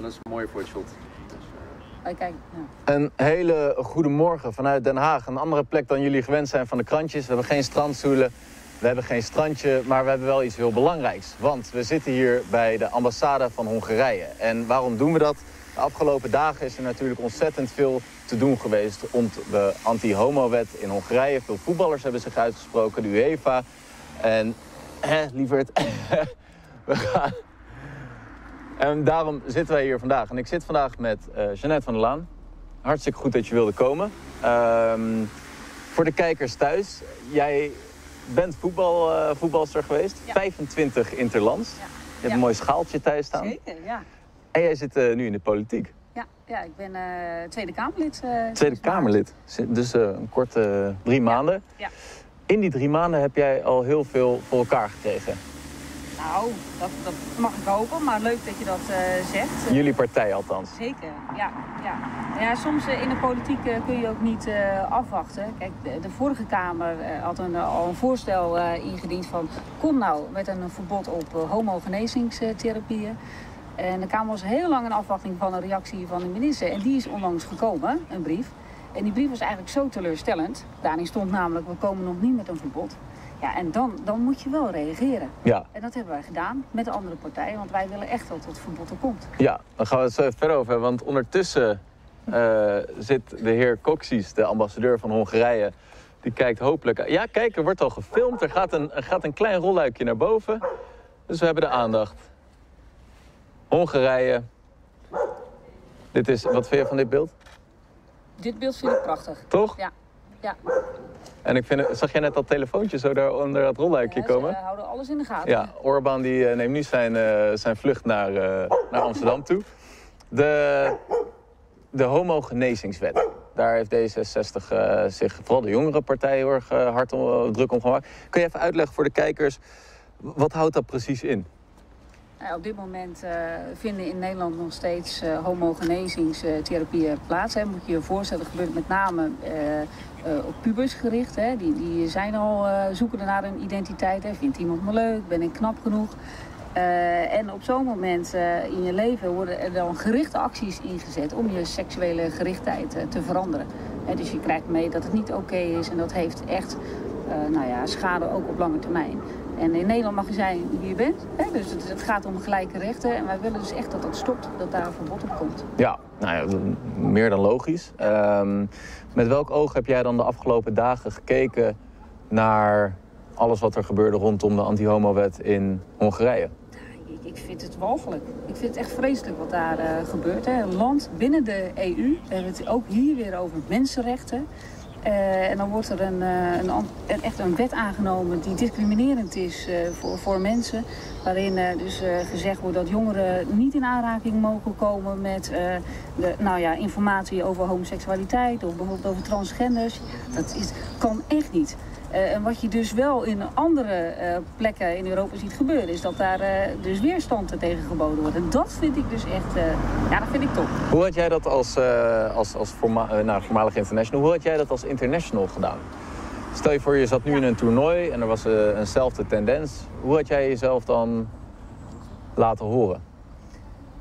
dat is mooi voor het shot. Ja. Een hele goede morgen vanuit Den Haag. Een andere plek dan jullie gewend zijn van de krantjes. We hebben geen strandstoelen, we hebben geen strandje, maar we hebben wel iets heel belangrijks. Want we zitten hier bij de ambassade van Hongarije. En waarom doen we dat? De afgelopen dagen is er natuurlijk ontzettend veel te doen geweest rond de anti-homo-wet in Hongarije. Veel voetballers hebben zich uitgesproken, de UEFA. En, hè, lieverd, we gaan... En daarom zitten wij hier vandaag. En ik zit vandaag met eh Jeannette van der Laan. Hartstikke goed dat je wilde komen. Ehm, voor de kijkers thuis, jij bent voetbal, eh, voetbalster geweest. Ja. 25 interlands. Ja. Je hebt Ja. een mooi schaaltje thuis staan. Zeker, ja. En jij zit eh, nu in de politiek. Ja, ja ik ben Tweede Kamerlid. Tweede. Kamerlid. Dus een korte drie maanden. Ja. In die drie maanden heb jij al heel veel voor elkaar gekregen. Nou, dat, dat mag ik hopen, maar leuk dat je dat eh, zegt. Jullie partij althans. Zeker, ja. ja. ja soms eh, in de politiek eh, kun je ook niet afwachten. Kijk, de, de vorige Kamer had een, al een voorstel ingediend van... kom nou met een verbod op homogenezingstherapieën. En de Kamer was heel lang in afwachting van een reactie van de minister. En die is onlangs gekomen, een brief. En die brief was eigenlijk zo teleurstellend. Daarin stond namelijk, we komen nog niet met een verbod. Ja, en dan, dan moet je wel reageren. Ja, En dat hebben wij gedaan met de andere partijen. Want wij willen echt dat het verbod er komt. Ja, dan gaan we het zo even verder over hebben. Want ondertussen eh, zit de heer Coxis, de ambassadeur van Hongarije. Die kijkt hopelijk... Ja, kijk, er wordt al gefilmd. Er gaat een, er gaat een klein rolluikje naar boven. Dus we hebben de aandacht. Hongarije. Dit is... Wat vind je van dit beeld? Dit beeld vind ik prachtig. Toch? Ja. Ja. En ik vind, zag jij net dat telefoontje zo daar onder dat rolluikje Ja, komen? Ze eh, houden alles in de gaten. Ja, Orbán die eh, neemt nu zijn, eh, zijn vlucht naar, naar Amsterdam toe. De, de homogenezingswet. Daar heeft D66 eh, zich, vooral de jongere partij, heel erg hard om, druk om gemaakt. Kun je even uitleggen voor de kijkers, wat houdt dat precies in? Nou, op dit moment eh, vinden in Nederland nog steeds eh homogenezingstherapieën plaats. Hè. Moet je je voorstellen, dat gebeurt met name eh, eh, op pubers gericht. Hè. Die, die zijn al eh, zoekende naar een identiteit. Hè. Vindt iemand me leuk? Ben ik knap genoeg? Eh, en op zo'n moment eh, in je leven worden er dan gerichte acties ingezet om je seksuele gerichtheid eh, te veranderen. Dus je krijgt mee dat het niet oké is en dat heeft echt eh, nou ja, schade ook op lange termijn. En in Nederland mag je zijn wie je bent. Hè? Dus het, het gaat om gelijke rechten. En wij willen dus echt dat dat stopt, dat daar een verbod op komt. Ja, nou ja, meer dan logisch. Ehm, met welk oog heb jij dan de afgelopen dagen gekeken naar alles wat er gebeurde rondom de anti-homo-wet in Hongarije? Ik, vind het walgelijk. Ik vind het echt vreselijk wat daar eh, gebeurt. Hè. Een land binnen de EU. We hebben het ook hier weer over mensenrechten. Eh, en dan wordt er een, eh, een, echt een wet aangenomen die discriminerend is eh, voor, voor mensen. Waarin dus gezegd wordt dat jongeren niet in aanraking mogen komen met de, nou ja, informatie over homoseksualiteit of bijvoorbeeld over transgenders. Dat is, kan echt niet. Eh, en wat je dus wel in andere eh, plekken in Europa ziet gebeuren, is dat daar eh, dus weerstand tegen geboden wordt. En dat vind ik dus echt, ja, dat vind ik top. Hoe had jij dat als, als, als voorma nou, voormalig international, hoe had jij dat als international gedaan? Stel je voor, je zat nu in een toernooi en er was eenzelfde tendens. Hoe had jij jezelf dan laten horen?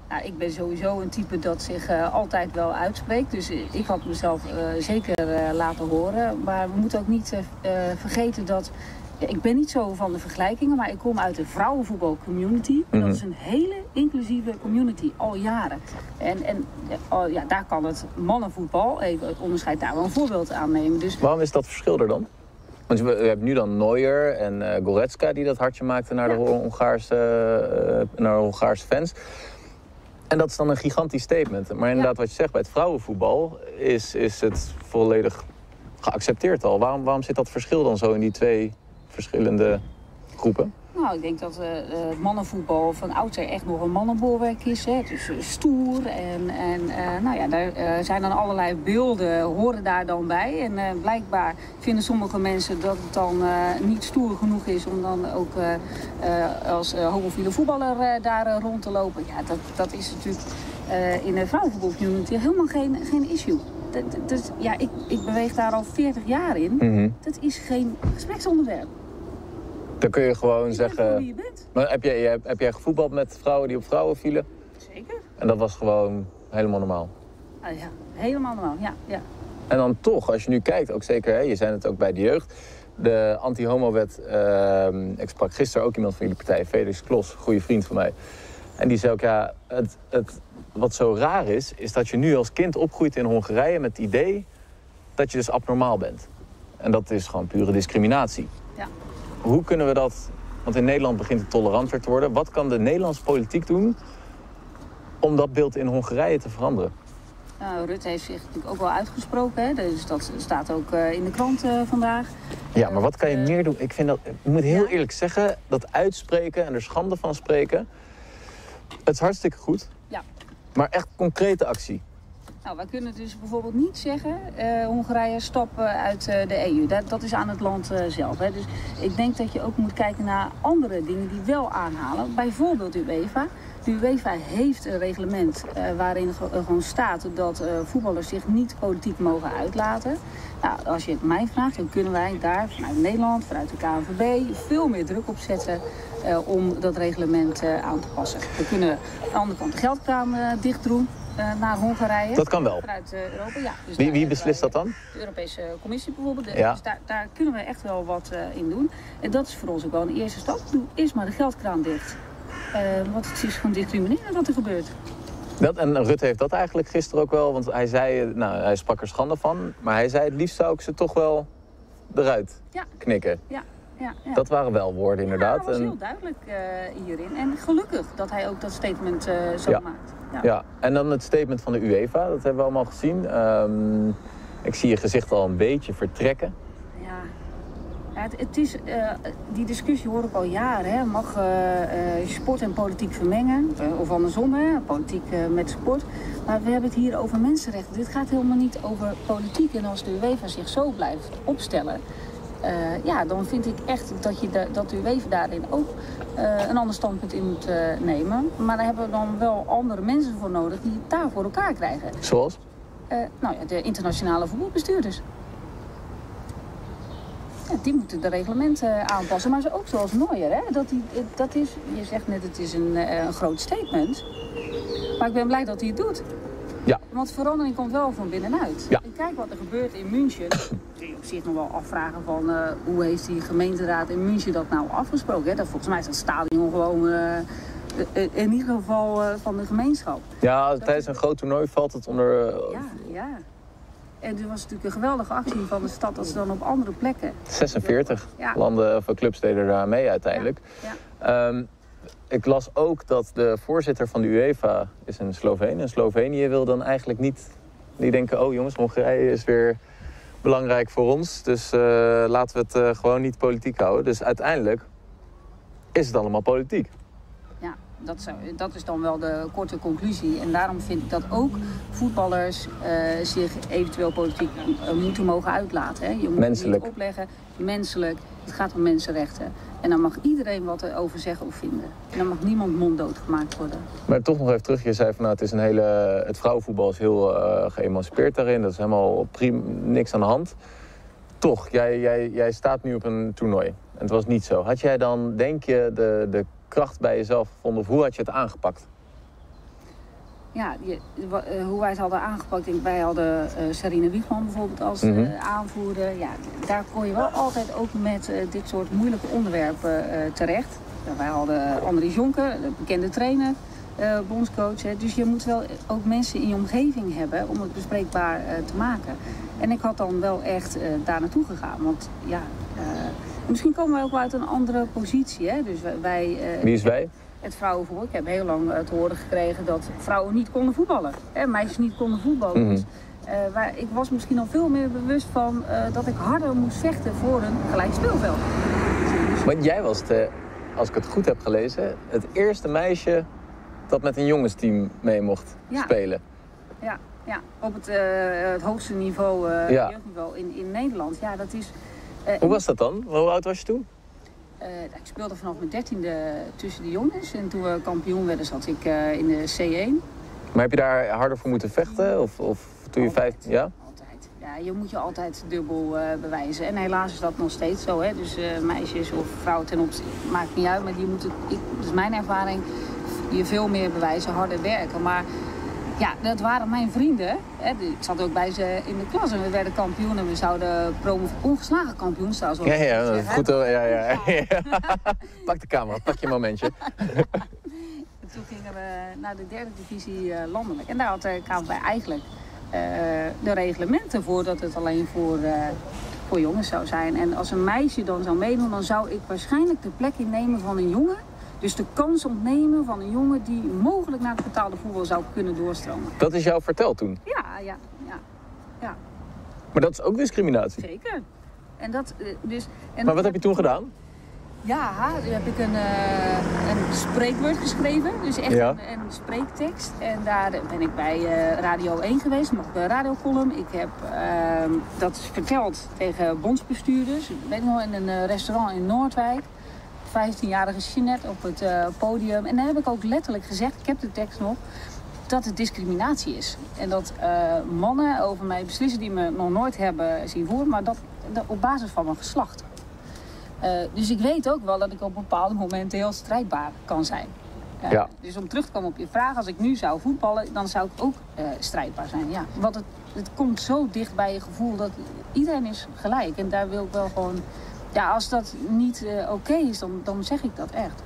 Nou, ik ben sowieso een type dat zich eh, altijd wel uitspreekt. Dus eh, ik had mezelf eh, zeker laten horen. Maar we moeten ook niet vergeten dat. ik ben niet zo van de vergelijkingen, maar ik kom uit de vrouwenvoetbalcommunity. En Dat is een hele inclusieve community, al jaren. En, en ja, oh, ja, daar kan het mannenvoetbal, even het onderscheid daar wel een voorbeeld aan nemen. Dus Waarom is dat verschil er dan? Want je, je hebt nu dan Neuer en Goretzka die dat hartje maakten naar, de Ja. Hongaarse, naar de Hongaarse fans. En dat is dan een gigantisch statement. Maar inderdaad, wat je zegt, bij het vrouwenvoetbal is, is het volledig geaccepteerd al. Waarom, waarom zit dat verschil dan zo in die twee verschillende groepen? Nou, ik denk dat het mannenvoetbal van oudsher echt nog een mannenbolwerk is. Hè. Dus stoer en, en nou ja, daar zijn dan allerlei beelden, horen daar dan bij. En blijkbaar vinden sommige mensen dat het dan niet stoer genoeg is om dan ook als homofiele voetballer daar rond te lopen. Ja, dat, dat is natuurlijk in de vrouwenvoetbalcommunity helemaal geen, geen issue. Dat, dat- dat- ja, ik, ik beweeg daar al 40 jaar in. Mhm. Dat is geen gespreksonderwerp. Dan kun je gewoon zeggen... wie je bent. Maar heb jij, heb, heb jij gevoetbald met vrouwen die op vrouwen vielen? Zeker. En dat was gewoon helemaal normaal. Ah, ja, helemaal normaal. Ja, ja. En dan toch, als je nu kijkt, ook zeker, hè, je zei het ook bij de jeugd. De anti-homo-wet, ehm, ik sprak gisteren ook iemand van jullie partij, Felix Klos, goede vriend van mij. En die zei ook, ja, het, het, wat zo raar is, is dat je nu als kind opgroeit in Hongarije met het idee dat je dus abnormaal bent. En dat is gewoon pure discriminatie. Hoe kunnen we dat, want in Nederland begint het toleranter te worden. Wat kan de Nederlandse politiek doen om dat beeld in Hongarije te veranderen? Nou, Rutte heeft zich natuurlijk ook wel uitgesproken. Hè? Dus dat staat ook eh, in de krant eh, vandaag. Ja, maar wat kan je Eh, meer doen? Ik vind dat, ik moet heel ja? eerlijk zeggen, dat uitspreken en er schande van spreken, het is hartstikke goed. Ja. Maar echt concrete actie. Nou, wij kunnen dus bijvoorbeeld niet zeggen, eh, Hongarije stap uit eh, de EU. Dat, dat is aan het land eh, zelf. Hè. Dus ik denk dat je ook moet kijken naar andere dingen die wel aanhalen. Bijvoorbeeld UEFA. De UEFA heeft een reglement waarin ge- gewoon staat dat voetballers zich niet politiek mogen uitlaten. Nou, als je het mij vraagt, dan kunnen wij daar vanuit Nederland, vanuit de KNVB, veel meer druk op zetten om dat reglement aan te passen. We kunnen aan de andere kant de geldkraan dicht doen naar Hongarije. Dat kan wel. Vanuit eh, Europa, ja. Dus Wie, wie beslist wij, dat dan? De Europese Commissie bijvoorbeeld. Ja. Dus daar, daar kunnen we echt wel wat eh, in doen. En dat is voor ons ook wel een eerste stap. Doe eerst maar de geldkraan dicht. Eh, want het is gewoon discrimineren wat er gebeurt. Dat, en Rutte heeft dat eigenlijk gisteren ook wel, want hij zei, eh, nou, hij sprak er schande van, maar hij zei het liefst zou ik ze toch wel eruit Ja. knikken. Ja, ja, ja. Dat waren wel woorden Ja, inderdaad. dat was heel duidelijk eh, hierin. En gelukkig dat hij ook dat statement eh, zo Ja. maakt. Ja. Ja, en dan het statement van de UEFA, dat hebben we allemaal gezien. Ehm, ik zie je gezicht al een beetje vertrekken. Ja. Ja, het, het is, eh, die discussie hoor ik al jaren. Hè. Mag sport en politiek vermengen? Of andersom, hè? politiek met sport. Maar we hebben het hier over mensenrechten. Dit gaat helemaal niet over politiek. En als de UEFA zich zo blijft opstellen... eh, ja, dan vind ik echt dat, je de, dat de UEFA daarin ook eh, een ander standpunt in moet eh, nemen. Maar daar hebben we dan wel andere mensen voor nodig die het daar voor elkaar krijgen. Zoals? Nou ja, de internationale voetbalbestuurders. Ja, die moeten de reglementen aanpassen. Maar ze ook zoals Neuer. Hè? Dat, die, dat is, je zegt net het is een, een groot statement. Maar ik ben blij dat hij het doet. Ja. Want verandering komt wel van binnenuit. Ja. En kijk wat er gebeurt in München. Kun je op zich nog wel afvragen van eh, hoe heeft die gemeenteraad in München dat nou afgesproken. Hè? Dat, volgens mij is dat stadion gewoon eh, eh, in ieder geval van de gemeenschap. Ja, tijdens een groot toernooi valt het onder... Ja, ja. En er was natuurlijk een geweldige actie van de stad dat ze dan op andere plekken. 46 Ja. landen of clubs deden daar mee uiteindelijk. Ja. Ehm, ik las ook dat de voorzitter van de UEFA is een Sloveen. En Slovenië wil dan eigenlijk niet... Die denken, oh jongens, Hongarije is weer belangrijk voor ons. Dus eh, laten we het eh, gewoon niet politiek houden. Dus uiteindelijk is het allemaal politiek. Ja, dat, zou, dat is dan wel de korte conclusie. En daarom vind ik dat ook voetballers eh, zich eventueel politiek moeten mogen uitlaten. Hè. Je moet het Menselijk. niet opleggen, menselijk. Het gaat om mensenrechten. En dan mag iedereen wat erover zeggen of vinden. En dan mag niemand monddood gemaakt worden. Maar toch nog even terug, je zei van nou, het is een hele. Het vrouwenvoetbal is heel eh, geëmancipeerd daarin. Dat is helemaal niks aan de hand. Toch, jij, jij, jij staat nu op een toernooi. En het was niet zo. Had jij dan, denk je, de, de kracht bij jezelf gevonden? Of hoe had je het aangepakt? Ja, je, eh, hoe wij het hadden aangepakt. Ik, wij hadden eh Sarine Wiegman bijvoorbeeld als eh, Mhm. aanvoerder. Ja, daar kon je wel altijd ook met eh, dit soort moeilijke onderwerpen eh, terecht. Wij hadden Andries Jonker, de bekende trainer, eh, bondscoach. Hè. Dus je moet wel ook mensen in je omgeving hebben om het bespreekbaar eh, te maken. En ik had dan wel echt eh, daar naartoe gegaan. Want ja, eh, misschien komen wij ook wel uit een andere positie. Hè? Dus wij, wij, eh, Wie is wij? Het vrouwenvoetbal. Ik heb heel lang eh, te horen gekregen dat vrouwen niet konden voetballen. Hè, meisjes niet konden voetballen. Dus, eh, waar, ik was misschien al veel meer bewust van eh, dat ik harder moest vechten voor een gelijk speelveld. Want jij was, de, als ik het goed heb gelezen, het eerste meisje dat met een jongensteam mee mocht Ja. spelen. Ja, ja. op het, het hoogste niveau, Ja. jeugdniveau in, in Nederland. Ja, dat is... Hoe was dat dan? Hoe oud was je toen? Eh, ik speelde vanaf mijn dertiende tussen de jongens. En toen we kampioen werden zat ik eh, in de C1. Maar heb je daar harder voor moeten vechten? Of, of toen je vijf... Ja? Altijd. Ja, je moet je altijd dubbel eh, bewijzen. En helaas is dat nog steeds zo. Hè? Dus meisjes of vrouwen ten opzichte, maakt niet uit. Maar die moeten, ik, dus mijn ervaring, je veel meer bewijzen, harder werken. Maar ja, dat waren mijn vrienden. Hè. Ik zat ook bij ze in de klas en we werden kampioen en we zouden promo ongeslagen kampioen staan. Ja, ja, dat is goed. Ja, ja, ja. pak de camera, pak je momentje. En toen gingen we naar de derde divisie uh, landelijk. En daar had de KNVB eigenlijk uh, de reglementen voor dat het alleen voor, uh, voor jongens zou zijn. En als een meisje dan zou meedoen, dan zou ik waarschijnlijk de plek innemen van een jongen dus de kans ontnemen van een jongen die mogelijk naar het betaalde voetbal zou kunnen doorstromen. Dat is jou verteld toen? Ja, ja, ja. ja. Maar dat is ook discriminatie? Zeker. En dat, dus, en maar wat heb je toen gedaan? Ja, toen heb ik een, uh, een spreekwoord geschreven. Dus echt ja. een, een, spreektekst. En daar ben ik bij uh, Radio 1 geweest, nog bij radiocolumn. Ik heb uh, dat verteld tegen bondsbestuurders. Ik weet nog in een restaurant in Noordwijk. 15-jarige Jeanette op het uh, podium. En daar heb ik ook letterlijk gezegd, ik heb de tekst nog, dat het discriminatie is. En dat uh, mannen over mij beslissen die me nog nooit hebben zien voeren, maar dat, dat op basis van mijn geslacht. Uh, dus ik weet ook wel dat ik op bepaalde momenten heel strijdbaar kan zijn. ja. Dus om terug te komen op je vraag, als ik nu zou voetballen, dan zou ik ook strijdbaar zijn. Ja. Want het, het komt zo dicht bij je gevoel dat iedereen is gelijk. En daar wil ik wel gewoon ja, als dat niet uh, oké is, dan, dan zeg ik dat echt.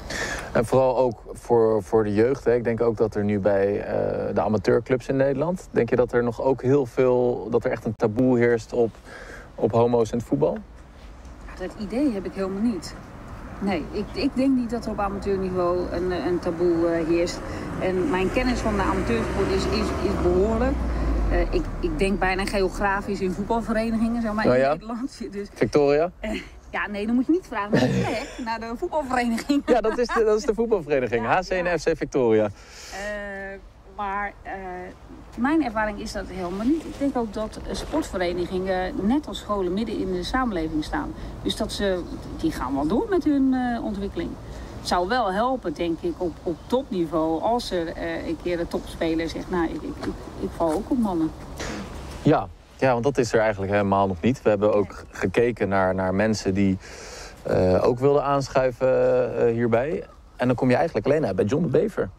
En vooral ook voor, voor de jeugd. Hè. Ik denk ook dat er nu bij uh, de amateurclubs in Nederland... denk je dat er nog ook heel veel... dat er echt een taboe heerst op, op homo's in het voetbal? Dat idee heb ik helemaal niet. Nee, ik, ik denk niet dat er op amateurniveau een, een taboe uh, heerst. En mijn kennis van de amateursport is, is, is behoorlijk. Uh, ik, ik denk bijna geografisch in voetbalverenigingen, zeg maar, ja? in Nederland. Dus, Victoria? Ja, nee, dan moet je niet vragen naar de plek, naar de voetbalvereniging. Ja, dat is de, dat is de voetbalvereniging, ja, HC en FC Victoria. Uh, maar uh, mijn ervaring is dat helemaal niet. Ik denk ook dat sportverenigingen net als scholen midden in de samenleving staan. Dus dat ze, die gaan wel door met hun uh, ontwikkeling. Het zou wel helpen, denk ik, op, op topniveau als er een keer een topspeler zegt, nou, ik, ik, ik, ik val ook op mannen. Ja, ja, want dat is er eigenlijk helemaal nog niet. We hebben ook gekeken naar, naar mensen die uh, ook wilden aanschuiven uh, hierbij. En dan kom je eigenlijk alleen uit bij John de Bever.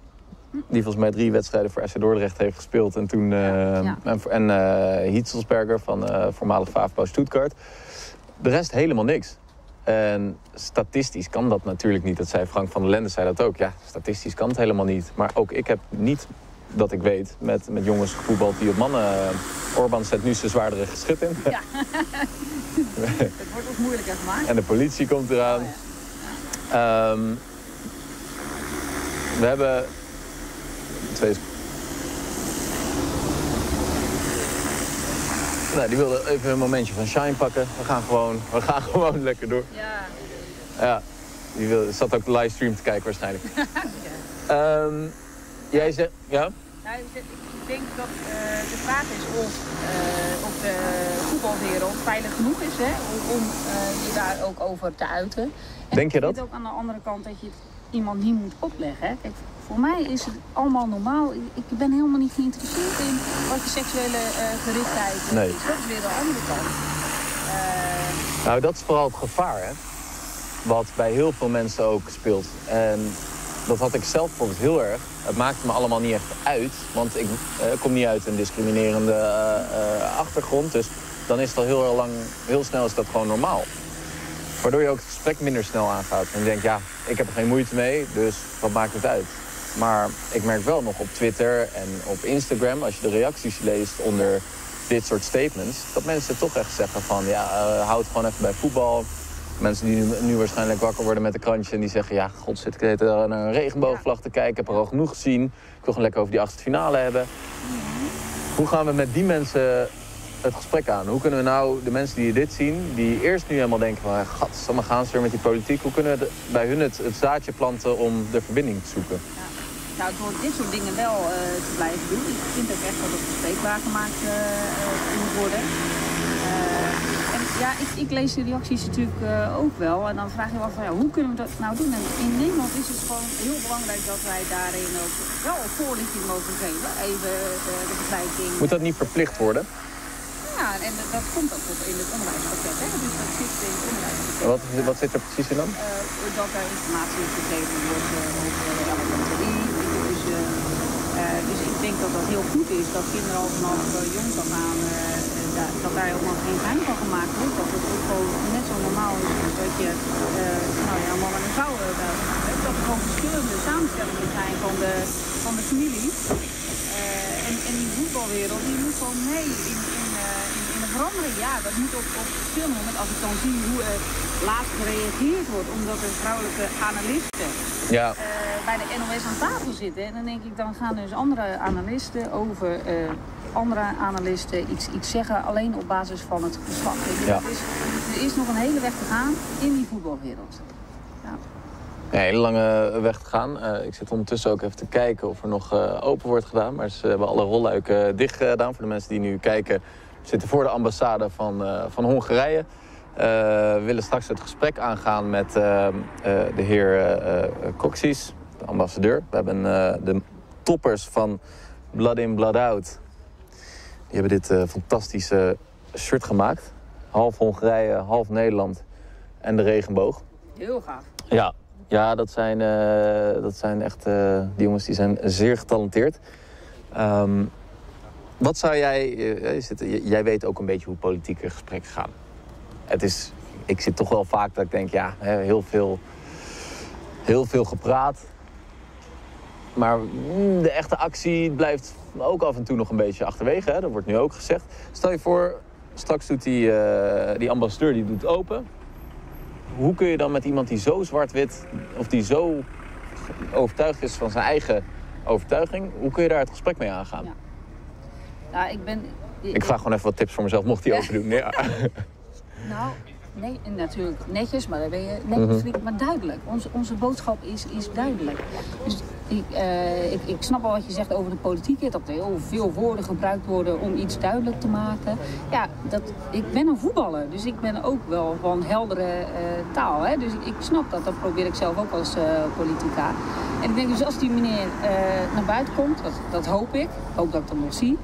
Die volgens mij drie wedstrijden voor SC Dordrecht heeft gespeeld. En toen uh, ja. en, en Hitzelsberger van voormalig VfB Stuttgart. De rest helemaal niks. En statistisch kan dat natuurlijk niet. Dat zei Frank van der Lende zei dat ook. Ja, statistisch kan het helemaal niet. Maar ook ik heb niet dat ik weet, met, met jongens gevoetbald die op mannen... Orban zet nu zijn zwaardere geschut in. Ja, het wordt ook moeilijker gemaakt. En de politie komt eraan. Oh, ja. um, we hebben twee... Nou, die wilde even een momentje van shine pakken. We gaan gewoon, we gaan gewoon lekker door. Ja. Ja, die wilde, zat ook de livestream te kijken waarschijnlijk. ja. um, jij zegt, ja? Nou, ik denk dat uh, de vraag is of, uh, of de voetbalwereld veilig genoeg is hè, om, om uh, je daar ook over te uiten. En denk je dat? Ik ook aan de andere kant dat je het iemand niet moet opleggen. Hè. Kijk, voor mij is het allemaal normaal. Ik ben helemaal niet geïnteresseerd in wat je seksuele gerichtheid is. Nee. Dat is weer de andere kant. nou, dat is vooral het gevaar, hè. Wat bij heel veel mensen ook speelt. En dat had ik zelf bijvoorbeeld heel erg. Het maakte me allemaal niet echt uit. Want ik uh, kom niet uit een discriminerende uh, uh, achtergrond. Dus dan is het al heel, lang, heel snel is dat gewoon normaal. Waardoor je ook het gesprek minder snel aangaat. En je denkt, ja, ik heb er geen moeite mee, dus wat maakt het uit? Maar ik merk wel nog op Twitter en op Instagram... als je de reacties leest onder dit soort statements... dat mensen toch echt zeggen van, ja, houd gewoon even bij voetbal... Mensen die nu, waarschijnlijk wakker worden met een krantje en die zeggen... ja, god, zit ik naar een regenboogvlag te kijken. Ik heb er al genoeg gezien. Ik wil gewoon lekker over die achtste finale hebben. Hoe gaan we met die mensen het gesprek aan? Hoe kunnen we nou de mensen die dit zien... die eerst nu helemaal denken van... gat, dan gaan ze weer met die politiek. Hoe kunnen we de, bij hun het, zaadje planten om de verbinding te zoeken? Ja. Nou, door dit soort dingen wel uh, te blijven doen. Ik vind ook echt dat het bespreekbaar gemaakt uh, moet worden. Ja, ik, ik, lees de reacties natuurlijk uh, ook wel. En dan vraag je wel van, ja, hoe kunnen we dat nou doen? En in Nederland is het gewoon heel belangrijk dat wij daarin ook wel voorlichting mogen geven. Even de, de begeleiding. Moet dat niet verplicht worden? Ja, en dat, dat komt ook in het onderwijspakket. Hè? Dus dat zit in het onderwijspakket. Wat, wat zit er precies in dan? Uh, dat er informatie gegeven wordt uh, over LGBTI. denk dat dat heel goed is dat kinderen al vanaf jongs af aan dat daar helemaal geen geheim van gemaakt wordt. Dat het ook gewoon net zo normaal is dat je nou ja, man en een vrouw hebt. Dat er gewoon verschillende samenstellingen zijn van de, van de familie. en, en die voetbalwereld die moet gewoon mee in, in, in, in de verandering. Ja, dat moet op, op verschillende momenten. Als ik dan zie hoe er laatst gereageerd wordt, omdat er vrouwelijke analisten ja. uh, bij de NOS aan tafel zitten. En dan denk ik, dan gaan dus andere analisten over uh, andere analisten iets, iets zeggen alleen op basis van het geslacht. Ja. Er, is, er is nog een hele weg te gaan in die voetbalwereld. Ja. Een hele lange weg te gaan. Uh, ik zit ondertussen ook even te kijken of er nog open wordt gedaan. Maar ze hebben alle rolluiken dicht gedaan. Voor de mensen die nu kijken, we zitten voor de ambassade van, van Hongarije. We willen straks het gesprek aangaan met de heer Coxis, de ambassadeur. We hebben de toppers van Blood In, Blood Out. Die hebben dit fantastische shirt gemaakt. Half Hongarije, half Nederland en de regenboog. Heel gaaf. Ja, ja dat, zijn, dat zijn echt... die jongens die zijn zeer getalenteerd. Um, wat zou jij... jij weet ook een beetje hoe politieke gesprekken gaan het is, ik zit toch wel vaak dat ik denk, ja, heel veel, heel veel gepraat. Maar mm, de echte actie blijft ook af en toe nog een beetje achterwege. Hè? Dat wordt nu ook gezegd. Stel je voor, straks doet die, uh, die ambassadeur die doet open. Hoe kun je dan met iemand die zo zwart-wit, of die zo overtuigd is van zijn eigen overtuiging, hoe kun je daar het gesprek mee aangaan? Ja. Nou, ik ben... Ik vraag gewoon even wat tips voor mezelf, mocht hij open doen. Ja. Nou, nee, natuurlijk netjes, maar dan ben je netjes, mm maar duidelijk. Onze, onze boodschap is, is duidelijk. Dus ik, uh, ik, ik snap wel wat je zegt over de politiek, dat er heel veel woorden gebruikt worden om iets duidelijk te maken. Ja, dat, ik ben een voetballer, dus ik ben ook wel van heldere uh, taal. Hè? Dus ik, ik snap dat, dat probeer ik zelf ook als uh, politica. En ik denk dus als die meneer naar buiten komt, dat, dat hoop ik, ik hoop dat ik hem nog zie.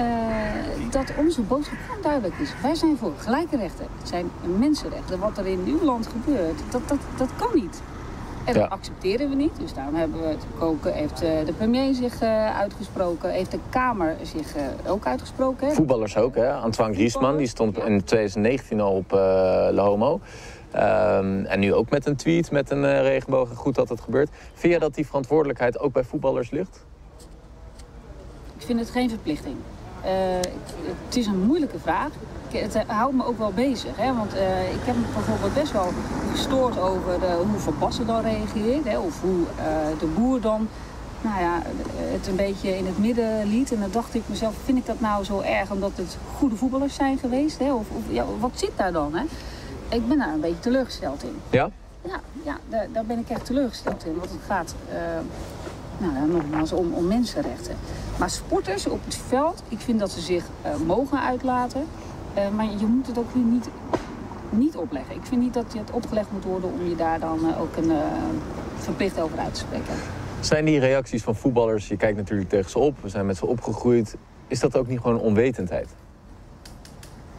Uh, dat onze boodschap gewoon duidelijk is. Wij zijn voor gelijke rechten. Het zijn mensenrechten. Wat er in uw land gebeurt, dat, dat, dat kan niet. En dat accepteren we niet. Dus daarom hebben we het koken. Heeft uh, de premier zich uh, uitgesproken. Heeft de Kamer zich ook uitgesproken. Voetballers ook, hè? Antoine Griezmann, die stond ja. in 2019 al op Le Homo. Um, en nu ook met een tweet, met een regenboog. Goed dat het gebeurt. Vind je dat die verantwoordelijkheid ook bij voetballers ligt? Ik vind het geen verplichting. Uh, het is een moeilijke vraag. Het houdt me ook wel bezig. Hè? Want uh, ik heb me bijvoorbeeld best wel gestoord over hoe Van Bassen dan reageert. Hè? Of hoe uh, de boer dan nou ja, het een beetje in het midden liet. En dan dacht ik mezelf, vind ik dat nou zo erg omdat het goede voetballers zijn geweest? Hè? Of, of ja, wat zit daar dan? Hè? Ik ben daar een beetje teleurgesteld in. Ja? Ja, ja daar, daar ben ik echt teleurgesteld in. Want het gaat nou, nogmaals om, om mensenrechten. Maar sporters op het veld, ik vind dat ze zich uh, mogen uitlaten. Uh, maar je moet het ook weer niet, niet opleggen. Ik vind niet dat het opgelegd moet worden om je daar dan uh, ook een verplicht over uit te spreken. Zijn die reacties van voetballers, je kijkt natuurlijk tegen ze op, we zijn met ze opgegroeid. Is dat ook niet gewoon onwetendheid?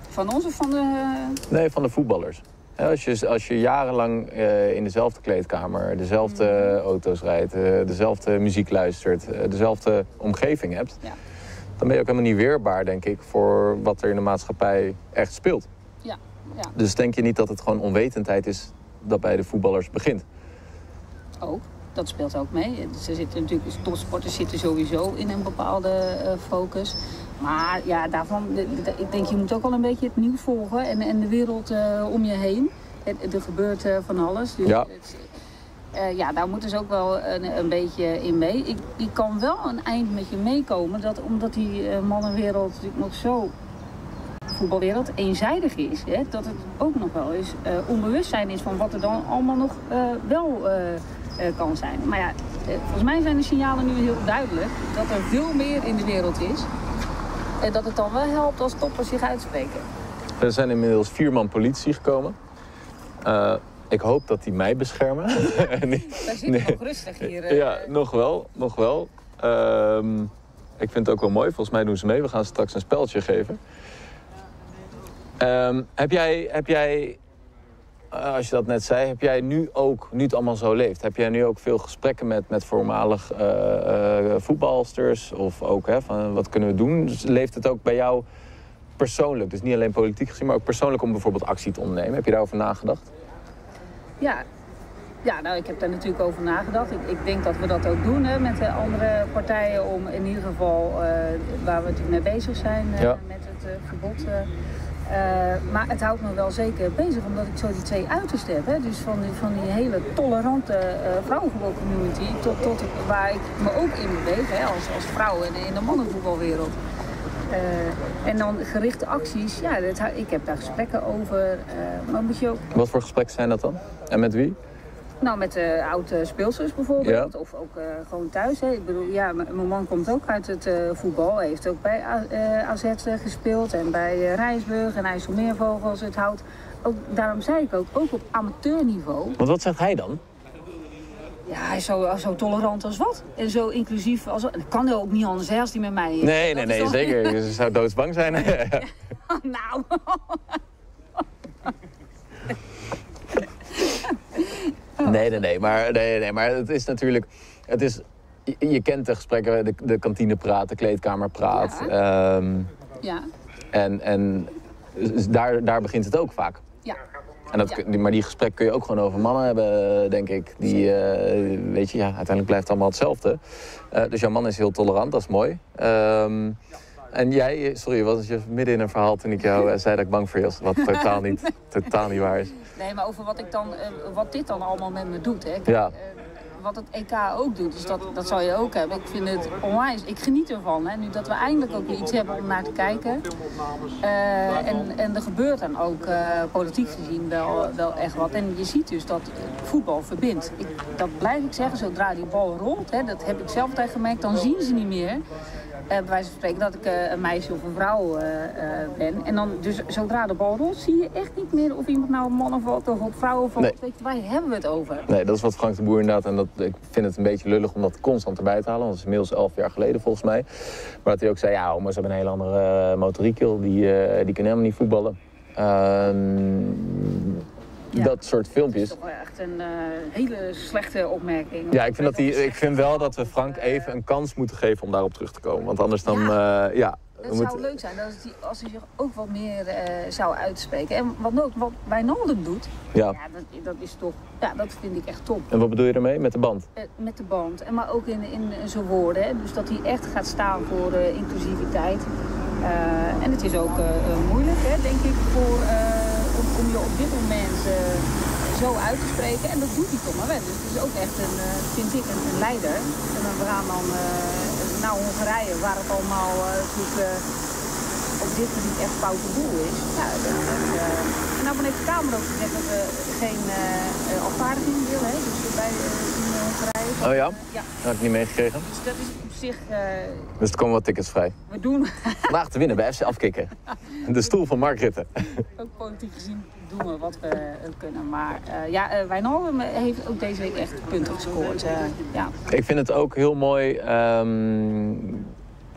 Van ons of van de... Nee, van de voetballers. Als je, als je jarenlang uh, in dezelfde kleedkamer, dezelfde mm. auto's rijdt, uh, dezelfde muziek luistert, uh, dezelfde omgeving hebt, ja. dan ben je ook helemaal niet weerbaar, denk ik, voor wat er in de maatschappij echt speelt. Ja. Ja. Dus denk je niet dat het gewoon onwetendheid is dat bij de voetballers begint? Ook, dat speelt ook mee. Ze zitten natuurlijk, topsporters zitten sowieso in een bepaalde focus. Maar ja, daarvan, ik denk je moet ook wel een beetje het nieuws volgen en, en de wereld uh, om je heen. Het, er gebeurt uh, van alles. Dus ja. Het, uh, ja, daar moeten ze ook wel een, een beetje in mee. Ik, ik kan wel een eind met je meekomen, dat, omdat die mannenwereld natuurlijk nog zo voetbalwereld eenzijdig is, hè, dat het ook nog wel eens onbewustzijn is van wat er dan allemaal nog wel kan zijn. Maar ja, volgens mij zijn de signalen nu heel duidelijk dat er veel meer in de wereld is en dat het dan wel helpt als toppers zich uitspreken. Er zijn inmiddels vier man politie gekomen. Uh, ik hoop dat die mij beschermen. nee, Wij zitten nee. nog rustig hier. Uh... Ja, nog wel, nog wel. Uh, ik vind het ook wel mooi. Volgens mij doen ze mee. We gaan straks een speltje geven. Ehm, heb, jij, heb jij eh, als je dat net zei, heb jij nu ook, nu het allemaal zo leeft, heb jij nu ook veel gesprekken met, met voormalig uh, voetbalsters? Of ook, hè, van wat kunnen we doen? Dus leeft het ook bij jou persoonlijk, dus niet alleen politiek gezien, maar ook persoonlijk om bijvoorbeeld actie te ondernemen? Heb je daarover nagedacht? Ja, ja, nou, ik heb daar natuurlijk over nagedacht. Ik, ik denk dat we dat ook doen hè, met de andere partijen om in ieder geval uh, waar we natuurlijk mee bezig zijn uh, ja. met het uh, verbod. Maar het houdt me wel zeker bezig omdat ik zo die twee uitersten heb. Hè. Dus van die, van die hele tolerante vrouwenvoetbalcommunity tot, tot waar ik me ook in beweeg hè, als, als vrouw in, in de mannenvoetbalwereld. en dan gerichte acties, ja, dat, ik heb daar gesprekken over. maar moet je ook... Wat voor gesprekken zijn dat dan? En met wie? Nou, met de oude speelsters bijvoorbeeld. Of ook uh, gewoon thuis. Hè. Ik bedoel, ja, mijn man komt ook uit het uh, voetbal. Hij heeft ook bij uh, AZ gespeeld en bij Rijsburg en IJsselmeervogels. Het houdt ook, daarom zei ik ook, ook op amateurniveau. Want wat zegt hij dan? Ja, hij is zo, zo tolerant als wat. En zo inclusief als wat. Dat kan hij ook niet anders hè, als hij met mij is. Nee, nee, nee, zeker. Je zou doodsbang zijn. nou... Nee, nee, nee. Maar, nee, nee, maar het is natuurlijk... Het is, je, kent de gesprekken, de, de kantinepraat, de kleedkamerpraat. Ja. Um, ja. En, en dus daar, daar begint het ook vaak. Ja. En dat, ja. Maar die gesprekken kun je ook gewoon over mannen hebben, denk ik. Die, uh, weet je, ja, uiteindelijk blijft het allemaal hetzelfde. Uh, dus jouw man is heel tolerant, dat is mooi. Um, en jij, sorry, was je midden in een verhaal toen ik jou uh, zei dat ik bang voor je was. Wat totaal niet, totaal niet waar is. Nee, maar over wat, ik dan, uh, wat dit dan allemaal met me doet. Hè. Kijk, ja. uh, wat het EK ook doet, dus dat, dat zal je ook hebben. Ik vind het onwijs, ik geniet ervan. Hè, nu dat we eindelijk ook iets hebben om naar te kijken. en, en er gebeurt dan ook politiek gezien wel, wel echt wat. En je ziet dus dat voetbal verbindt. Ik, dat blijf ik zeggen, zodra die bal rolt, hè, dat heb ik zelf altijd gemerkt, dan zien ze niet meer bij wijze van spreken dat ik uh, een meisje of een vrouw uh, ben. En dan, dus zodra de bal rolt, zie je echt niet meer of iemand nou een man of wat of op vrouwen valt. Nee. Weet je, waar hebben we het over? Nee, dat is wat Frank de Boer inderdaad. En dat, ik vind het een beetje lullig om dat constant erbij te halen. Want het is inmiddels elf jaar geleden volgens mij. Maar dat hij ook zei, ja, maar ze hebben een hele andere motoriek, Die, die kunnen helemaal niet voetballen. Ehm, ja. dat soort filmpjes. Dat is toch echt een uh, hele slechte opmerking. Ja, ik vind, dat die, ik vind wel dat we Frank even een kans moeten geven om daarop terug te komen. Want anders dan, ja. Uh, ja het zou moeten... leuk zijn als hij, als hij zich ook wat meer uh, zou uitspreken. En wat, ook, wat Wijnaldum doet, ja. ja dat, dat, is toch, ja, dat vind ik echt top. En wat bedoel je ermee? Met de band? Uh, met de band. En maar ook in, in zijn woorden. Hè. Dus dat hij echt gaat staan voor uh, inclusiviteit. en het is ook moeilijk, hè, denk ik, voor, om, je op dit moment zo uit te spreken. En dat doet hij toch maar wel. Dus het is ook echt, een, vind ik, een, een leider. En dan we gaan dan naar Hongarije, waar het allemaal natuurlijk op dit gebied echt foute boel is. Ja, dat, en nou heeft de Kamer ook gezegd dat we geen afvaardiging willen, dus bij in Hongarije. Oh ja? ja? Dat had ik niet meegekregen. Dus dat is zich... dus er komen wat tickets vrij. We doen... Vandaag te winnen bij FC Afkikken. De stoel van Mark Rutte. ook politiek gezien doen we wat we kunnen. Maar uh, ja, uh, Wijnaldum heeft ook deze week echt punten gescoord. Ja. Ik vind het ook heel mooi. Um,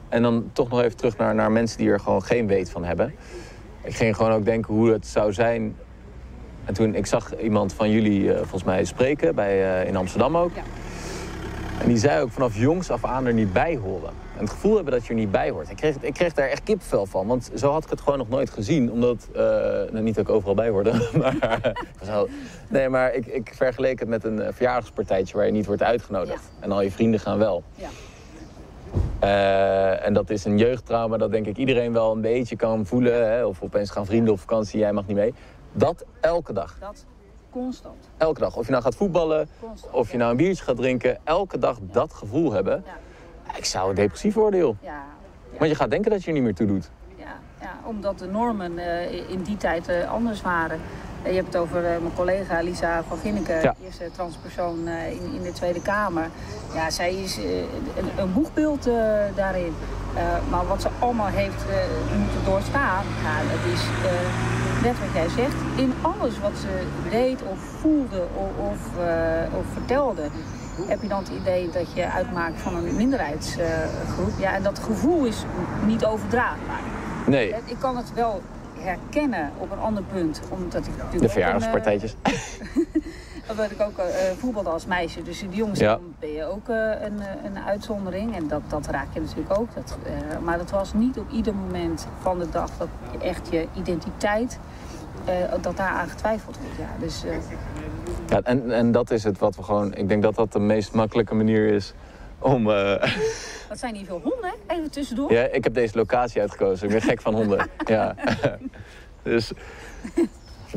en dan toch nog even terug naar, naar mensen die er gewoon geen weet van hebben. Ik ging gewoon ook denken hoe het zou zijn. En toen ik zag iemand van jullie volgens mij spreken bij, in Amsterdam ook. Ja. En die zei ook vanaf jongs af aan er niet bij horen. En het gevoel hebben dat je er niet bij hoort. Ik kreeg, ik kreeg daar echt kipvel van. Want zo had ik het gewoon nog nooit gezien. Omdat, uh, nou, niet dat ik overal bij hoorde. maar, zo, nee, maar ik, ik vergeleek het met een verjaardagspartijtje waar je niet wordt uitgenodigd. Ja. En al je vrienden gaan wel. Ja. Uh, en dat is een jeugdtrauma dat denk ik iedereen wel een beetje kan voelen. Hè? Of opeens gaan vrienden op vakantie, jij mag niet mee. Dat elke dag. Dat constant. Elke dag. Of je nou gaat voetballen, constant, of je nou een biertje gaat drinken. Elke dag ja. dat gevoel hebben. Ja. Ik zou depressief worden, joh. Ja. Want je gaat denken dat je er niet meer toe doet. Ja, ja omdat de normen uh, in die tijd uh, anders waren. Je hebt het over mijn collega Lisa van Ginneke, ja. eerste transpersoon in, in de Tweede Kamer. Ja, zij is een, een boegbeeld daarin. maar wat ze allemaal heeft moeten doorstaan, ja, dat is net wat jij zegt, in alles wat ze deed of voelde of, of, uh, of vertelde, heb je dan het idee dat je uitmaakt van een minderheidsgroep. Ja, en dat gevoel is niet overdraagbaar. Nee. Ik kan het wel herkennen op een ander punt. Omdat ik natuurlijk De ook verjaardagspartijtjes. Een, omdat ik ook uh, voetbalde als meisje. Dus die jongens Ja. dan ben je ook uh, een, een uitzondering. En dat, dat raak je natuurlijk ook. Dat, uh, maar het was niet op ieder moment van de dag dat je echt je identiteit... Dat daar aan getwijfeld wordt. Ja, dus, ja, en, en dat is het wat we gewoon... Ik denk dat dat de meest makkelijke manier is om... Wat zijn hier veel honden? Even tussendoor. Ja, ik heb deze locatie uitgekozen. Ik ben gek van honden. ja. dus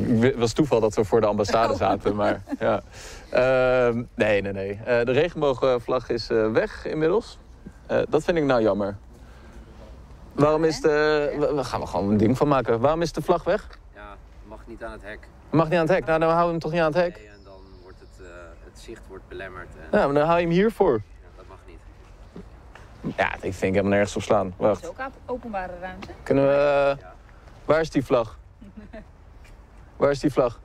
het was toeval dat we voor de ambassade zaten, maar ja. Uh, nee, nee, nee. Uh, de regenboogvlag is uh, weg inmiddels. Uh, dat vind ik nou jammer. Waarom is de... We gaan we gewoon een ding van maken. Waarom is de vlag weg? Ja, mag niet aan het hek. Mag niet aan het hek? Nou, dan houden we hem toch niet aan het hek? Nee, en dan wordt het, het zicht wordt belemmerd. En... Ja, maar dan hou je hem hiervoor. Ja, dat mag niet. Ja, ik vind helemaal nergens op slaan. Wacht. Dat is ook openbare ruimte. Kunnen we... Waar is die vlag? Waar is die vlag?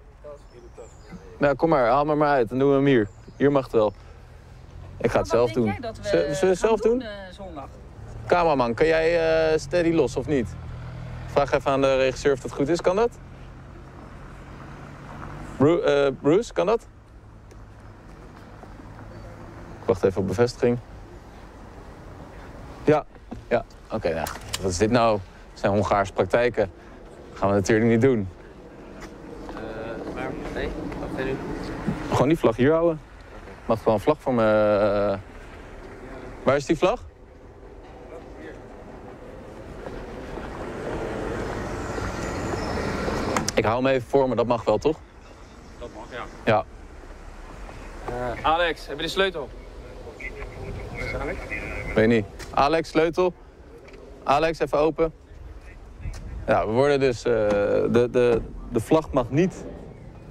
Nou, kom maar, haal maar maar uit. Dan doen we hem hier. Hier mag het wel. Ik ga het zelf doen. Zullen we het zelf doen? uh, zondag? Cameraman, kan jij uh, steady los of niet? Vraag even aan de regisseur of dat goed is. Kan dat? Bru uh, Bruce, kan dat? Ik wacht even op bevestiging. Ja, ja. Oké, okay, nou, wat is dit nou? Dat zijn Hongaarse praktijken. Dat gaan we natuurlijk niet doen. Gewoon die vlag hier houden. Mag wel een vlag voor me. Uh... Waar is die vlag? Ik hou hem even voor me, dat mag wel, toch? Dat mag, ja. Ja. Uh, Alex, heb je de sleutel? Weet niet. Alex, sleutel. Alex, even open. Ja, we worden dus... Uh, de, de, de vlag mag niet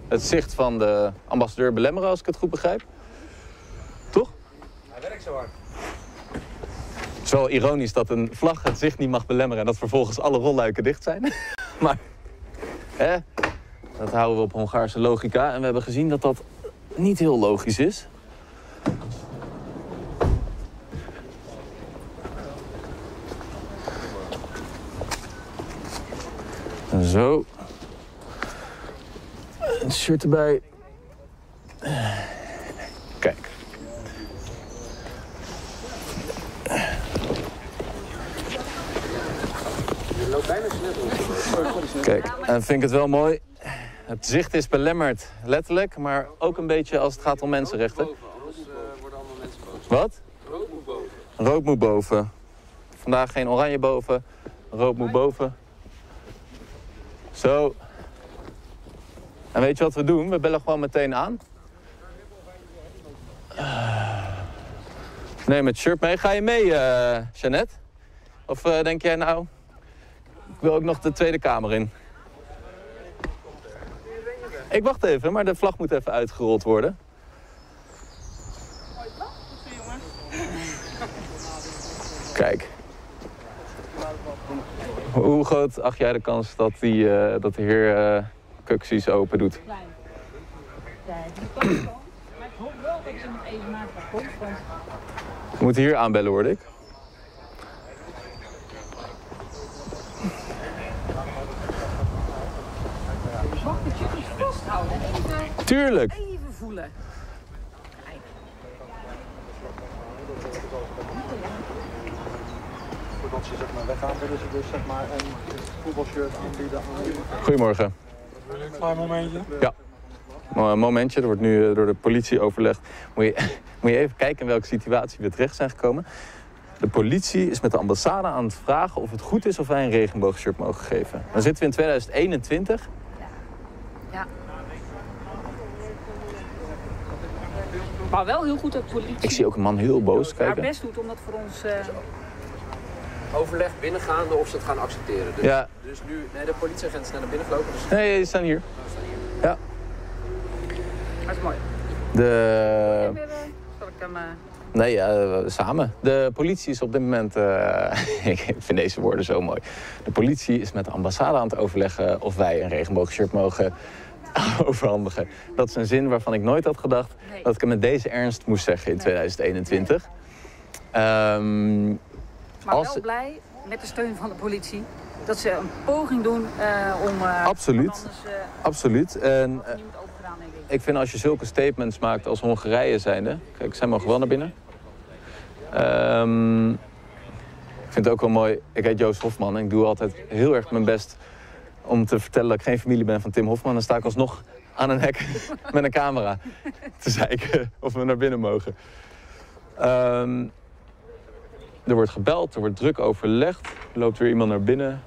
het zicht van de ambassadeur belemmeren, als ik het goed begrijp. Toch? Hij werkt zo hard. Het is wel ironisch dat een vlag het zicht niet mag belemmeren... en dat vervolgens alle rolluiken dicht zijn. maar, hè, dat houden we op Hongaarse logica. En we hebben gezien dat dat niet heel logisch is. Zo. Een shirt erbij. Kijk. Kijk, en vind ik het wel mooi. Het zicht is belemmerd, letterlijk, maar ook een beetje als het gaat om mensenrechten. Boven, anders worden allemaal mensen boos. Wat? Rood moet boven. Rood moet boven. Vandaag geen oranje boven, rood moet boven. Zo. Weet je wat we doen? We bellen gewoon meteen aan. Neem het shirt mee. Ga je mee, uh, Jeannette? Of uh, denk jij nou, ik wil ook nog de Tweede Kamer in? Ik wacht even, maar de vlag moet even uitgerold worden. Kijk. Hoe groot acht jij de kans dat, die, dat de heer Kuxies open doet? Ja. Maar ik hoop wel dat ze nog even maken komt. We moeten hier aanbellen, hoorde ik. Mag ik jullie vasthouden? Even, Tuurlijk. even voelen. Kijk. Voordat ze zeg maar, weggaan, willen ze dus zeg maar, een voetbalshirt aanbieden aan Goedemorgen. Klein momentje. Ja. Een momentje, er wordt nu door de politie overlegd. Moet je, moet je even kijken in welke situatie we terecht zijn gekomen. De politie is met de ambassade aan het vragen of het goed is of wij een regenboogshirt mogen geven. Dan zitten we in 2021. Ja. Maar wel heel goed dat de politie Ik zie ook een man heel boos haar kijken. best doet om dat voor ons... uh, Overleg binnengaande of ze het gaan accepteren. Dus, Ja. dus nu, nee, de politieagent is naar binnen gelopen. Dus Nee, die staan hier. we staan hier. Ja. dat is mooi. De... Even, zal ik hem... Uh, Nee, ja, samen. De politie is op dit moment... eh, ik vind deze woorden zo mooi. De politie is met de ambassade aan het overleggen... of wij een regenboogshirt mogen overhandigen. Dat is een zin waarvan ik nooit had gedacht... Nee. dat ik hem met deze ernst moest zeggen in 2021. Ehm, maar Als- wel blij met de steun van de politie. dat ze een poging doen eh, om... eh, Absoluut. Anders uh, Absoluut. En ik. vind als je zulke statements maakt als Hongarije zijnde... Kijk, zij mogen wel naar binnen. Ehm, ik vind het ook wel mooi. Ik heet Joost Hofman en ik doe altijd heel erg mijn best om te vertellen dat ik geen familie ben van Tim Hofman. Dan sta ik alsnog aan een hek met een camera te zeiken of we naar binnen mogen. Ehm, er wordt gebeld, er wordt druk overlegd. Er loopt weer iemand naar binnen.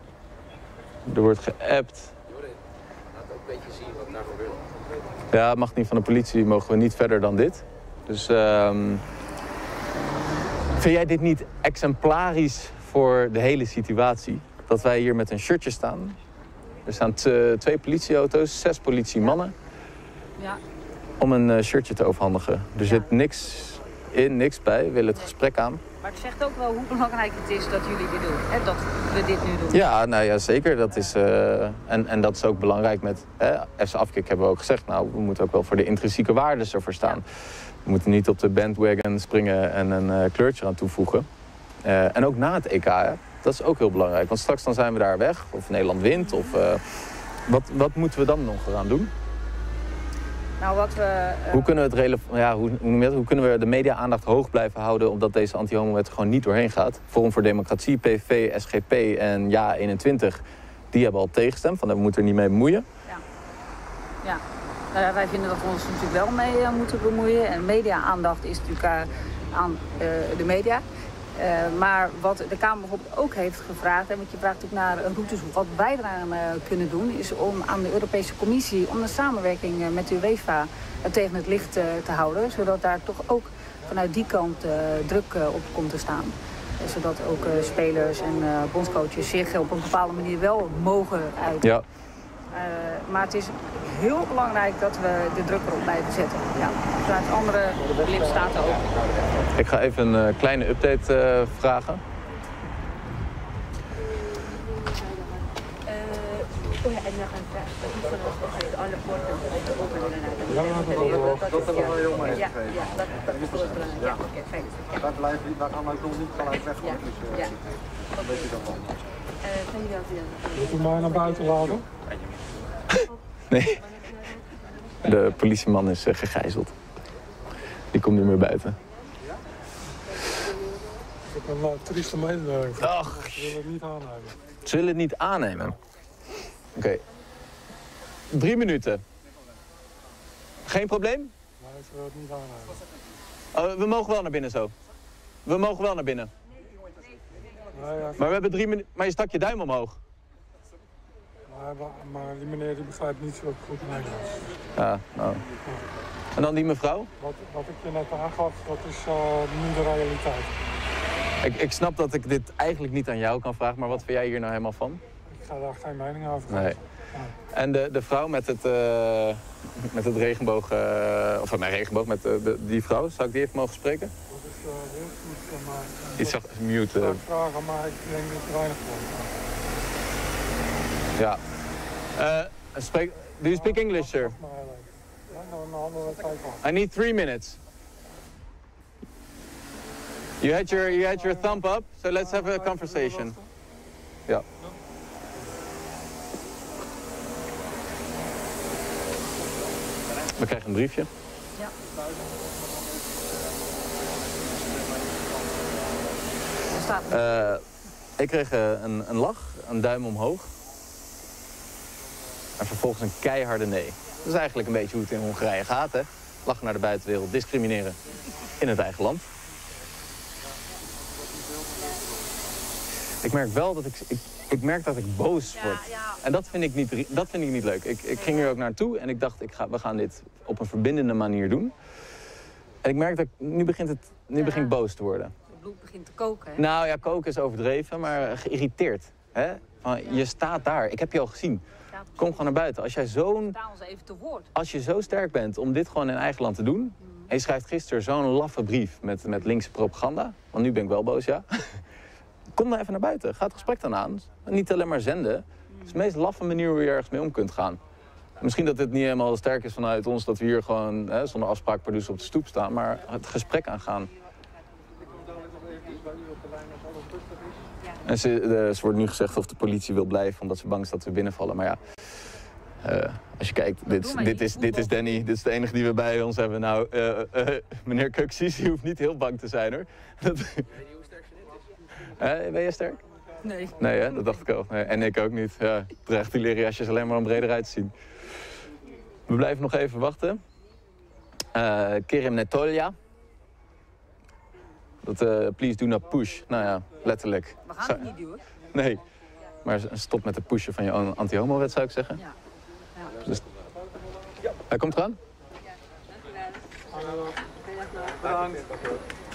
Er wordt geappt. Laat ook een beetje zien wat daar gebeurt. Ja, het mag niet van de politie, mogen we niet verder dan dit. Dus ehm, vind jij dit niet exemplarisch voor de hele situatie? Dat wij hier met een shirtje staan. Er staan twee politieauto's, zes politiemannen Ja, om een eh, shirtje te overhandigen. Er zit niks in, niks bij. We willen het gesprek aan. Maar het zegt ook wel hoe belangrijk het is dat jullie dit doen. Hè, dat we dit nu doen. Ja, nou ja, zeker. Dat is, eh, en, en dat is ook belangrijk met hè, FC Afkik hebben we ook gezegd. Nou, we moeten ook wel voor de intrinsieke waarden ervoor staan. We moeten niet op de bandwagon springen en een eh, kleurtje aan toevoegen. Eh, en ook na het EK, hè, dat is ook heel belangrijk. Want straks dan zijn we daar weg, of Nederland wint. Of, wat, wat moeten we dan nog gaan doen? Nou, wat we... eh, Hoe kunnen we, het ja, hoe, hoe, kunnen we de media-aandacht hoog blijven houden... omdat deze anti-homo-wet gewoon niet doorheen gaat? Forum voor Democratie, PV, SGP en Ja21... die hebben al tegengestemd, van we moeten er niet mee bemoeien. Ja, Nou ja, wij vinden dat we ons natuurlijk wel mee eh, moeten bemoeien. En media-aandacht is natuurlijk eh, aan de media. Eh, maar wat de Kamer bijvoorbeeld ook heeft gevraagd, en want je vraagt ook naar eh, routes, wat wij eraan eh, kunnen doen, is om aan de Europese Commissie om de samenwerking met de UEFA tegen het licht te houden. Zodat daar toch ook vanuit die kant druk op komt te staan. Zodat ook spelers en bondscoaches zich op een bepaalde manier wel mogen uiten. Ja, maar het is heel belangrijk dat we de druk erop blijven zetten. Ja, vanuit andere lidstaten ook. ik ga even een eh, kleine update eh, vragen. Dat hebben we heel mee Ja, gegeven. ja, dat, dat is belangrijk. Ja, oké, fijn. Ja. Wij, blijven, wij gaan ook nog niet gelijk weg. Ja, Dus, eh, ja. dat weet je dan wel. Wilt u mij naar buiten laten? Nee, de politieman is eh, gegijzeld. Die komt niet meer buiten. Ik heb een uh, trieste mededeling. Ach. Ik wil het niet aannemen. Ze willen het niet aannemen. Oké. Drie minuten. Geen probleem? Maar ik wil het niet aannemen. Oh, we mogen wel naar binnen zo. We mogen wel naar binnen. Nee, ja, Maar we hebben drie minuten. Maar je stak je duim omhoog. Maar, die meneer die begrijpt niet zo goed Nederlands. Ja, nou. En dan die mevrouw? Wat, wat ik je net aangaf, dat is uh, niet de realiteit. Ik, ik snap dat ik dit eigenlijk niet aan jou kan vragen, maar wat vind jij hier nou helemaal van? Ik ga daar geen mening over geven. Nee. En de, de vrouw met het, eh, met het regenboog, eh, of mijn regenboog, met de, die vrouw, zou ik die even mogen spreken? Dat is uh, heel goed, eh, maar ik Die zag mute. eh, ga vragen, maar ik denk dat er weinig voor ja. Eh, spreek, do you speak English, sir? I need three minutes. You had your you had your thumb up, so let's have a conversation. Ja. We krijgen een briefje. Ja. Eh, ik kreeg eh, een, een lach, een duim omhoog. En vervolgens een keiharde nee. Dat is eigenlijk een beetje hoe het in Hongarije gaat, hè? Lachen naar de buitenwereld, discrimineren in het eigen land. Ik merk wel dat ik, ik, ik, merk dat ik boos word. ja. En dat vind ik niet, dat vind ik niet leuk. Ik, ik ging er ook naartoe en ik dacht, ik ga, we gaan dit op een verbindende manier doen. En ik merk dat ik, nu begint het, nu Ja. begin ik boos te worden. het bloed begint te koken. Hè? Nou ja, koken is overdreven, maar geïrriteerd. Hè? Van, je staat daar, ik heb je al gezien. Kom gewoon naar buiten. Als, jij zo'n, Sta ons even te woord. als je zo sterk bent om dit gewoon in eigen land te doen... en je schrijft gisteren zo'n laffe brief met, met linkse propaganda... want nu ben ik wel boos, ja. Kom dan even naar buiten. Ga het gesprek dan aan. Niet alleen maar zenden. Het is de meest laffe manier hoe je ergens mee om kunt gaan. Misschien dat het niet helemaal sterk is vanuit ons... dat we hier gewoon hè, zonder afspraak op de stoep staan... maar het gesprek aangaan. Ik kom dadelijk nog eventjes bij u op de lijn als alles rustig is. En ze, eh, ze wordt nu gezegd of de politie wil blijven omdat ze bang is dat we binnenvallen. Maar ja, eh, als je kijkt, dit, dit, is, dit is Danny. Dit is de enige die we bij ons hebben. Nou, eh, meneer Kuxies, je hoeft niet heel bang te zijn hoor. Dat... Eh, ben je sterk? Nee. Nee, hè? dat dacht ik al. Nee, en ik ook niet. Ja, draagt die leren jasjes alleen maar om breder uit te zien. We blijven nog even wachten. Kerim Netolia. Dat, eh, please do not push. Nou ja, letterlijk. We gaan het niet doen. Nee. Maar stop met de pushen van je anti-homo-wet, zou ik zeggen. Ja. Dus... Hij komt eraan?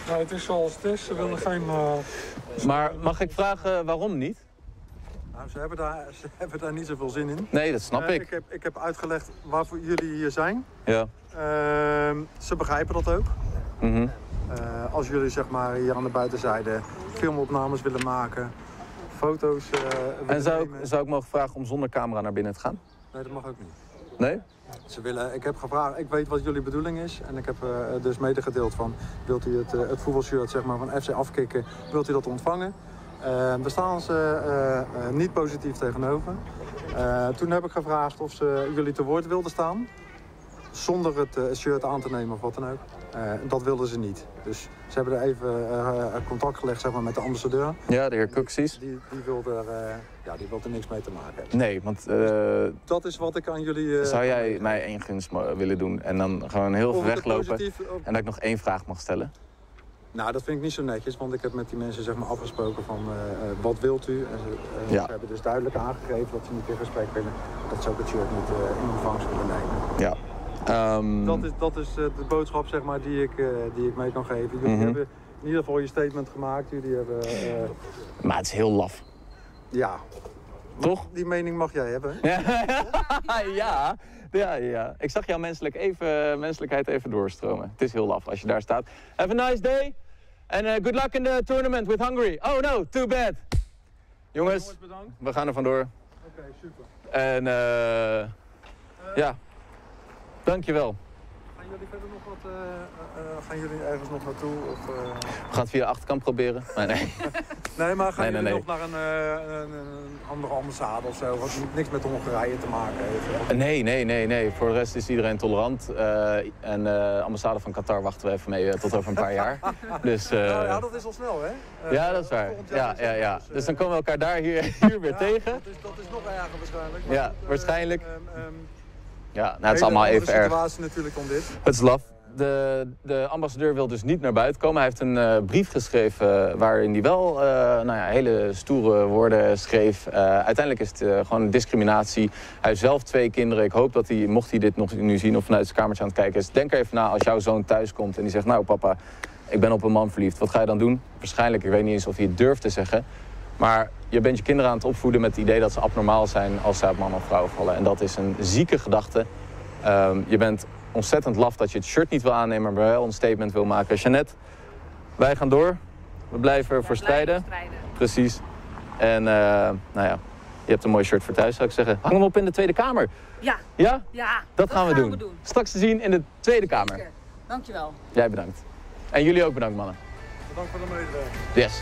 Nou, het is zoals het is. Ze willen geen... eh, Maar mag ik vragen waarom niet? Nou, ze, hebben daar, ze hebben daar niet zoveel zin in. Nee, dat snap Eh, ik. ik, heb, ik heb uitgelegd waarvoor jullie hier zijn. Ja. Ehm, ze begrijpen dat ook. Mhm. Eh, als jullie zeg maar hier aan de buitenzijde filmopnames willen maken, foto's willen En zou nemen. ik, zou ik mogen vragen om zonder camera naar binnen te gaan? Nee, dat mag ook niet. Nee? Ze willen, ik heb gevraagd, ik weet wat jullie bedoeling is. En ik heb eh, dus medegedeeld van, wilt u het, het voetbalshirt zeg maar, van FC afkicken, wilt u dat ontvangen? Daar staan ze niet positief tegenover. Toen heb ik gevraagd of ze jullie te woord wilden staan. Zonder het shirt aan te nemen of wat dan ook. Eh, dat wilden ze niet. Dus ze hebben er even eh, eh, contact gelegd zeg maar, met de ambassadeur. Ja, de heer Kuxies. Die, die, wilde er, ja, die wilde er niks mee te maken hebben. Nee, want eh, Dat is wat ik aan jullie... zou jij mij één gunst willen doen en dan gewoon heel veel weglopen positief- of- en dat ik nog één vraag mag stellen? Nou, dat vind ik niet zo netjes, want ik heb met die mensen zeg maar, afgesproken van wat wilt u? En ze, Ja. ze hebben dus duidelijk aangegeven dat ze niet in gesprek willen. Dat ze ook het shirt niet in ontvangst willen nemen. Ja. Ehm, Dat is, dat is eh, de boodschap zeg maar, die, ik, eh, die ik mee kan geven. Jullie Mhm. hebben in ieder geval je statement gemaakt. Jullie hebben, eh, Maar het is heel laf. ja, Toch? die mening mag jij hebben. ja, ja, ja. Ik zag jouw menselijk even, menselijkheid even doorstromen. Het is heel laf als je daar staat. Have a nice day. And uh, good luck in the tournament with Hungary. Oh no, too bad. Jongens, we gaan er vandoor. Oké, super. En eh ja, dankjewel. Gaan jullie verder nog wat, eh, eh, eh, gaan jullie ergens nog naartoe? Of? We gaan het via de achterkant proberen. Nee, nee. Nee, maar gaan Nee, jullie nee. nog naar een, een, een andere ambassade of zo? Wat niks met Hongarije te maken heeft. Nee, nee, nee, nee. Voor de rest is iedereen tolerant. En de ambassade van Qatar wachten we even mee tot over een paar jaar. Dus Nou ja, dat is al snel, hè? Ja, dat is waar. Ja, ja, ja. dus, Dus dan komen we elkaar daar hier, hier weer ja, tegen. Dat is, dat is nog erger waarschijnlijk. Maar Ja, goed, waarschijnlijk. ehm, ehm, Ja, nou, het is allemaal even erg. situatie natuurlijk om dit. Het is laf. De, de ambassadeur wil dus niet naar buiten komen. Hij heeft een eh, brief geschreven waarin hij wel eh, nou ja, hele stoere woorden schreef. Eh, uiteindelijk is het gewoon discriminatie. Hij heeft zelf twee kinderen. Ik hoop dat hij, mocht hij dit nog nu zien of vanuit zijn kamertje aan het kijken is, denk er even na als jouw zoon thuis komt en die zegt, nou papa, ik ben op een man verliefd. Wat ga je dan doen? Waarschijnlijk, ik weet niet eens of hij het durft te zeggen. Maar je bent je kinderen aan het opvoeden met het idee dat ze abnormaal zijn als ze uit man of vrouw vallen. En dat is een zieke gedachte. Ehm, je bent ontzettend laf dat je het shirt niet wil aannemen, maar wel een statement wil maken. Jeannette, wij gaan door. We blijven ervoor strijden. Precies. En eh, nou ja, je hebt een mooi shirt voor thuis, zou ik zeggen. Hang hem op in de Tweede Kamer. Ja, Ja? ja. Dat, gaan, we, doen. doen. Straks te zien in de Tweede Kamer. Zeker. Dankjewel. Jij bedankt. En jullie ook bedankt, mannen. Bedankt voor de medewerking. Yes.